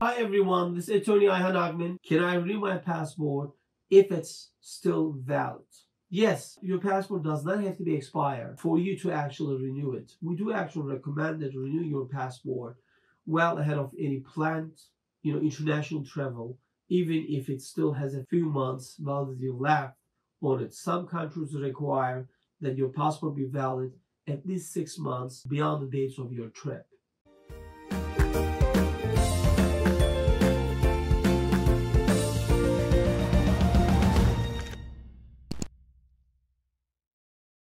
Hi everyone, this is Attorney Ayhan Ogmen. Can I renew my passport if it's still valid? Yes, your passport does not have to be expired for you to actually renew it. We do actually recommend that you renew your passport well ahead of any planned, you know, international travel, even if it still has a few months validity left on it. Some countries require that your passport be valid at least six months beyond the dates of your trip.